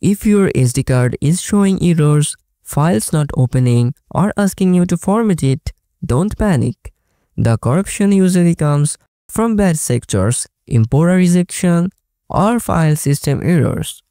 If your SD card is showing errors, files not opening or asking you to format it, don't panic. The corruption usually comes from bad sectors, import rejection, or file system errors.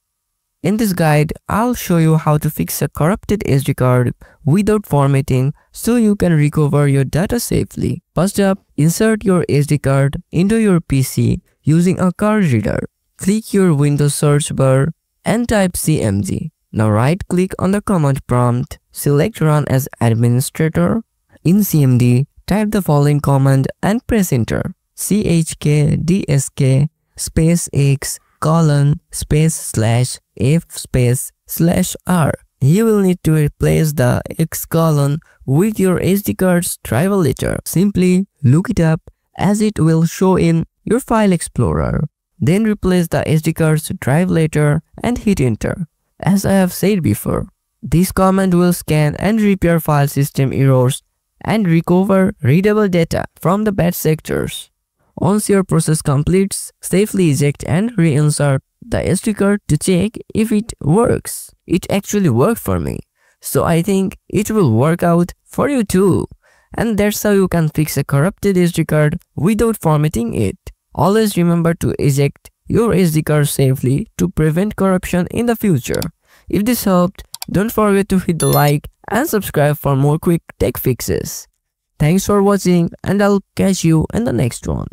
In this guide, I'll show you how to fix a corrupted SD card without formatting so you can recover your data safely. First up, insert your SD card into your PC using a card reader. Click your Windows search bar and type CMD. Now right click on the command prompt, select run as administrator. In CMD, type the following command and press enter. chkdsk space x colon space slash f space slash r. You will need to replace the x colon with your SD card's driver letter. Simply look it up as it will show in your file explorer. Then replace the SD card's drive letter and hit enter. As I have said before, this command will scan and repair file system errors and recover readable data from the bad sectors. Once your process completes, safely eject and reinsert the SD card to check if it works. It actually worked for me. So I think it will work out for you too. And that's how you can fix a corrupted SD card without formatting it. Always remember to eject your SD card safely to prevent corruption in the future. If this helped, don't forget to hit the like and subscribe for more quick tech fixes. Thanks for watching and I'll catch you in the next one.